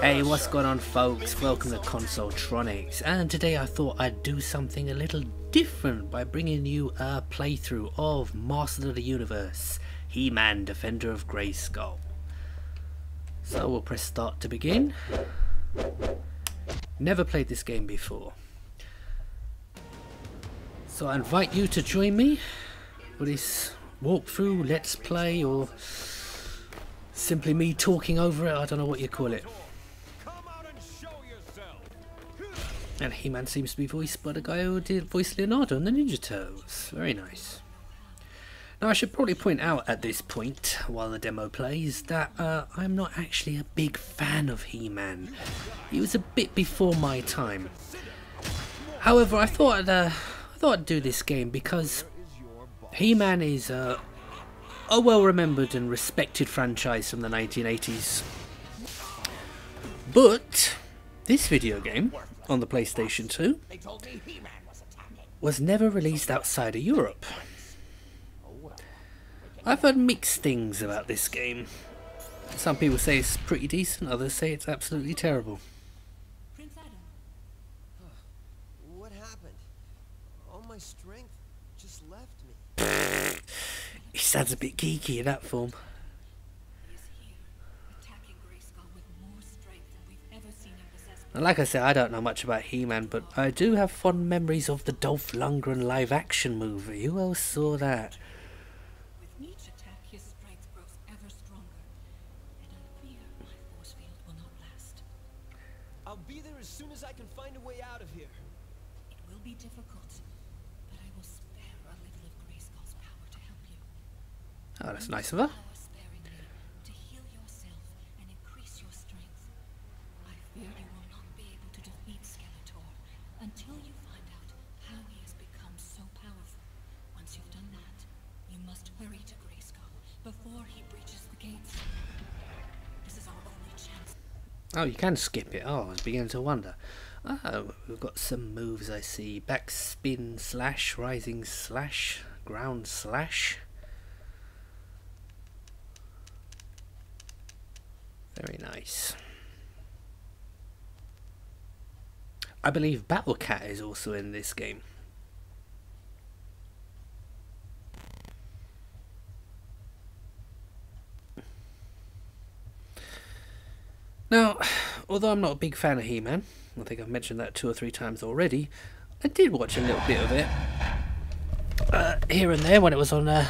Hey, what's going on folks? Welcome to Consoletronix and today I thought I'd do something a little different by bringing you a playthrough of Master of the Universe, He-Man Defender of Grayskull. So we'll press start to begin. Never played this game before. So I invite you to join me for this walkthrough, let's play or simply me talking over it, I don't know what you call it. And He-Man seems to be voiced by the guy who did voice Leonardo in the Ninja Turtles. Very nice. Now I should probably point out at this point, while the demo plays, that uh, I'm not actually a big fan of He-Man. He was a bit before my time. However, I thought I'd, uh, I thought I'd do this game because He-Man is uh, a well-remembered and respected franchise from the 1980s. But this video game on the PlayStation 2 was never released outside of Europe. I've heard mixed things about this game. Some people say it's pretty decent, others say it's absolutely terrible. Prince Adam, What happened? All my strength just left me. He sounds a bit geeky in that form. And like I said, I don't know much about He-Man, but I do have fond memories of the Dolph Lundgren live-action movie. Who else saw that? With each attack, his strength Oh, you can skip it. Oh, I was beginning to wonder. Oh, we've got some moves I see. Backspin slash, rising slash, ground slash. Very nice. I believe Battle Cat is also in this game. Now, although I'm not a big fan of He-Man, I think I've mentioned that two or three times already, I did watch a little bit of it uh, here and there when it was on uh,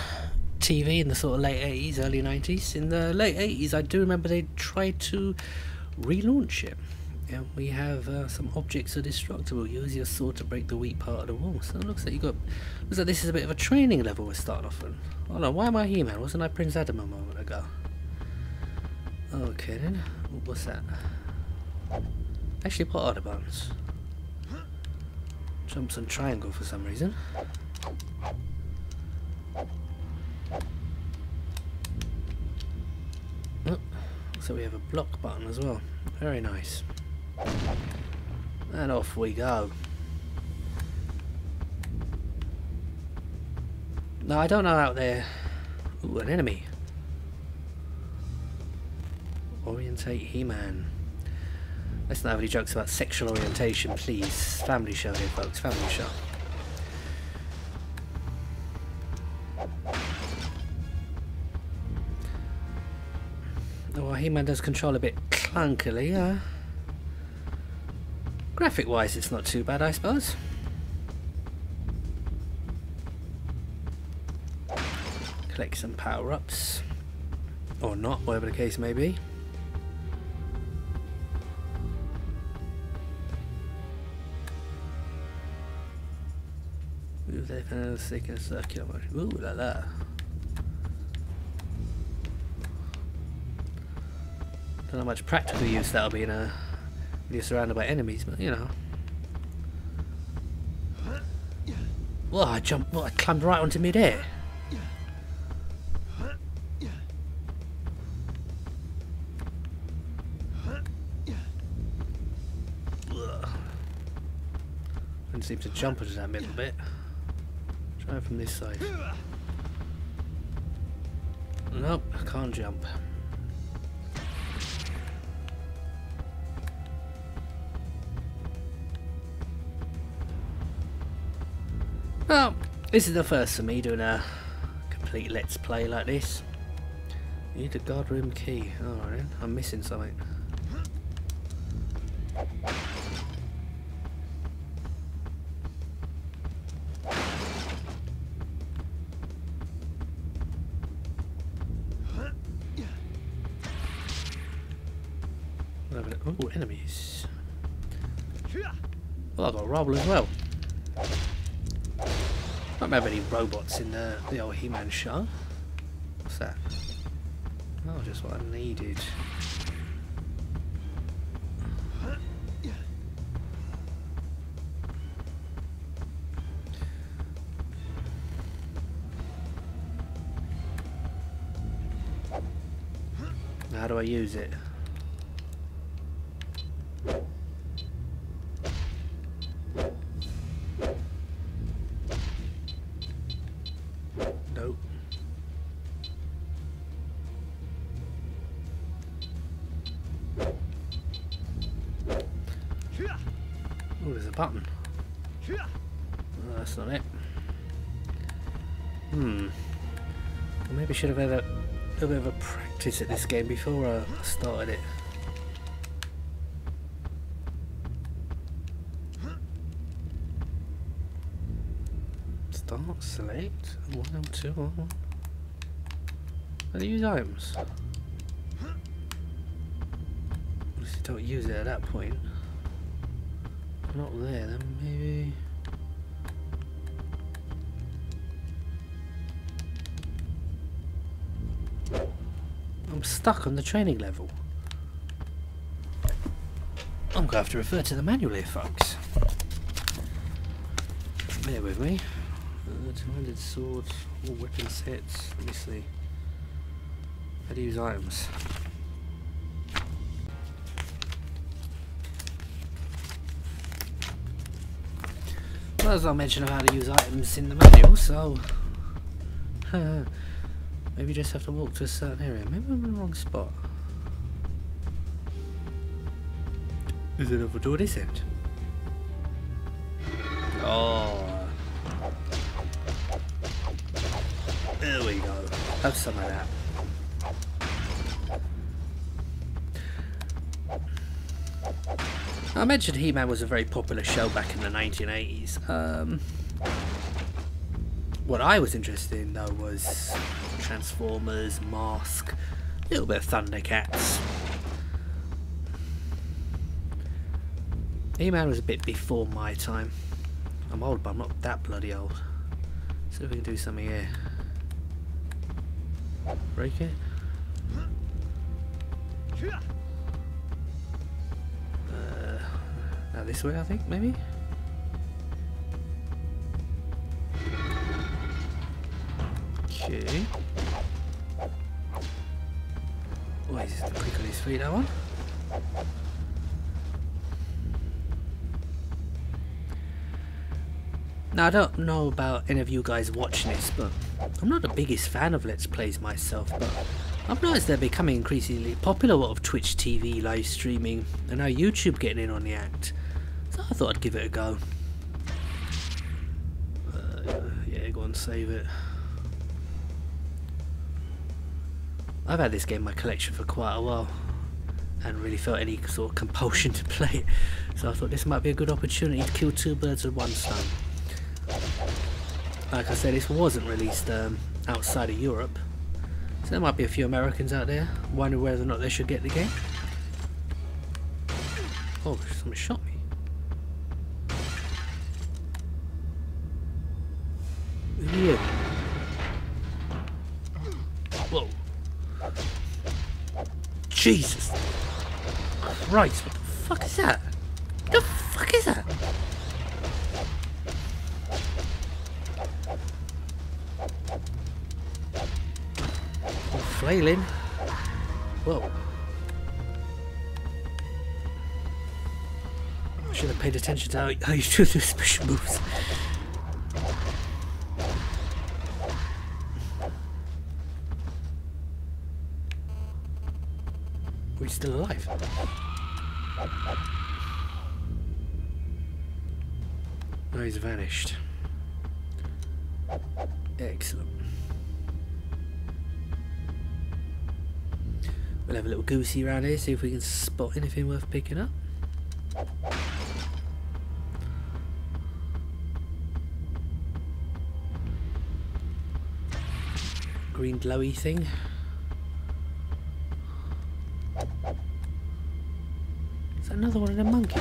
TV in the sort of late 80s, early 90s. In the late 80s, I do remember they tried to relaunch it. Yeah, we have uh, some objects are destructible. Use your sword to break the weak part of the wall. So it looks like you got. Looks like this is a bit of a training level we're starting off on. Oh no, why am I He-Man? Wasn't I Prince Adam a moment ago? Okay then. What's that? Actually, what are the buttons? Jumps on triangle for some reason. Oh, so we have a block button as well. Very nice. And off we go. Now I don't know out there. Ooh, an enemy. Orientate He-Man. Let's not have any jokes about sexual orientation, please. Family show here, folks. Family show. Oh, He-Man does control a bit clunkily, yeah. Graphic-wise, it's not too bad, I suppose. Collect some power-ups. Or not, whatever the case may be. A circular motion. Ooh, like that. Don't know how much practical use that'll be in a when you're surrounded by enemies, but you know. Well, I jumped. Well, I climbed right onto mid-air. Seem to jump into that middle bit. Try from this side. Nope, I can't jump. Well, this is the first for me doing a complete let's play like this. Need a guard room key. Alright I'm missing something. Well, I've got a roll as well. Don't have any robots in the, the old He-Man show. What's that? Oh, just what I needed. How do I use it? Button. That's not it. Hmm. Maybe should have had a little bit of a practice at this game before I started it. Start, select, one two on one. You use items? Don't use it at that point. Not there, then maybe... I'm stuck on the training level. I'm going to have to refer to the manual here, folks. Bear with me. Uh, two-handed swords, all weapon sets. Let me see. How to use items. Well, as I mentioned how to use items in the manual, so maybe just have to walk to a certain area. Maybe I'm in the wrong spot. Is it over to this end? Oh. There we go. Have some of that. I mentioned He-Man was a very popular show back in the 1980s. Um, what I was interested in though was Transformers, Mask, a little bit of Thundercats. He-Man was a bit before my time. I'm old, but I'm not that bloody old. See if we can do something here. Break it. This way, I think, maybe? Okay. Oh, he's quick on his feet, that one. Now, I don't know about any of you guys watching this, but I'm not the biggest fan of Let's Plays myself, but I've noticed they're becoming increasingly popular, a lot of Twitch TV, live streaming, and now YouTube getting in on the act. I thought I'd give it a go. Uh, yeah, go and save it. I've had this game in my collection for quite a while and really felt any sort of compulsion to play it. So I thought this might be a good opportunity to kill two birds with one stone. Like I said, this wasn't released um, outside of Europe. So there might be a few Americans out there wondering whether or not they should get the game. Oh, some shot Jesus Christ, what the fuck is that? The fuck is that? Oh, flailing. Whoa. I should have paid attention to how, you do the special moves. We still alive? Oh, he's vanished. Excellent. We'll have a little goosey around here, see if we can spot anything worth picking up. Green glowy thing. Another one of the monkeys?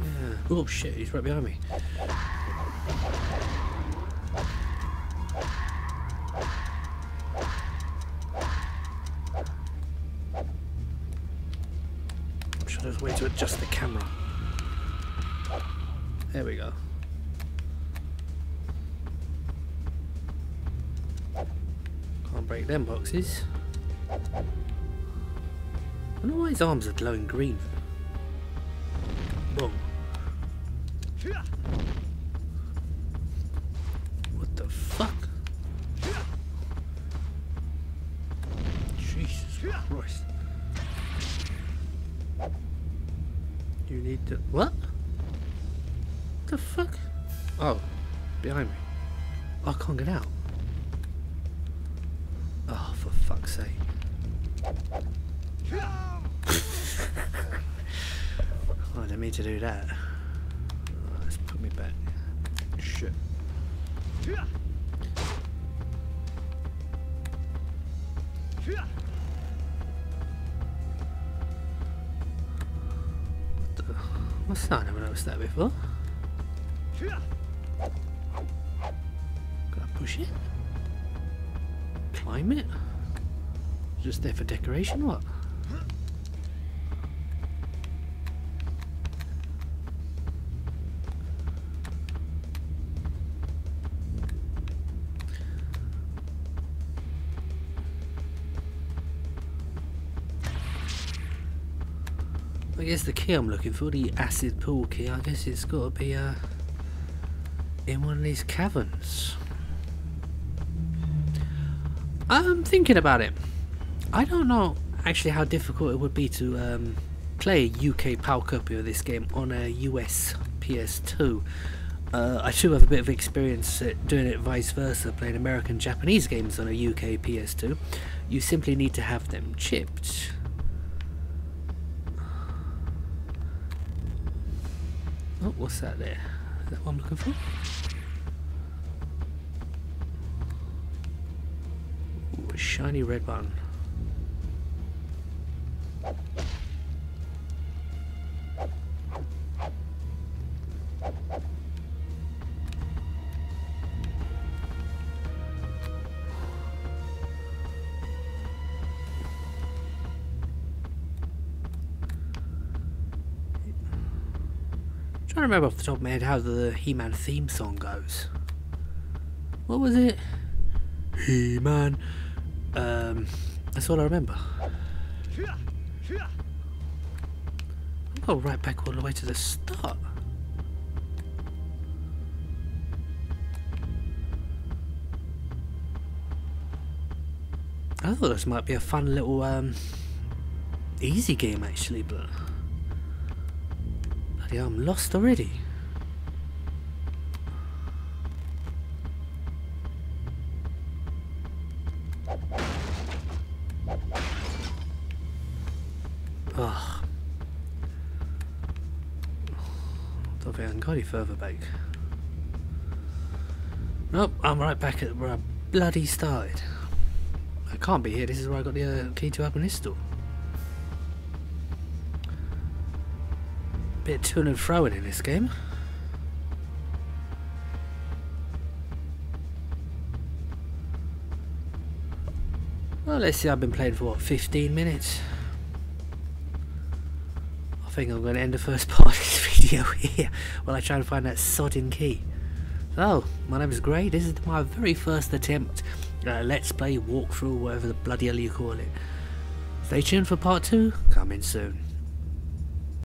Yeah. Oh shit, he's right behind me. Way to adjust the camera. There we go. Can't break them boxes. I wonder why his arms are glowing green. Whoa. Can't get out. Oh, for fuck's sake. Oh, I didn't mean to do that. Oh, let's put me back. Shit. What's that? I never noticed that before. Push it? Climb it? Just there for decoration, what? I guess the key I'm looking for, the acid pool key, I guess it's got to be uh, in one of these caverns. I'm thinking about it. I don't know actually how difficult it would be to um, play a UK PAL copy of this game on a US PS2. Uh, I do have a bit of experience at doing it vice versa, playing American Japanese games on a UK PS2. You simply need to have them chipped. Oh, what's that there? Is that what I'm looking for? A shiny red button. trying to remember off the top of my head how the He-Man theme song goes. What was it? He-Man. Um, that's all I remember. Oh, right back all the way to the start. I thought this might be a fun little um, easy game actually, but bloody I'm lost already. Any further back. Nope, I'm right back at where I bloody started. I can't be here, this is where I got the uh, key to open this door. Bit to and froing in this game. Well, let's see, I've been playing for what, 15 minutes? I think I'm going to end the first part video here while I try and find that sodding key. So, my name is Gray, this is my very first attempt Let's Play walkthrough, whatever the bloody hell you call it. Stay tuned for part 2, coming soon.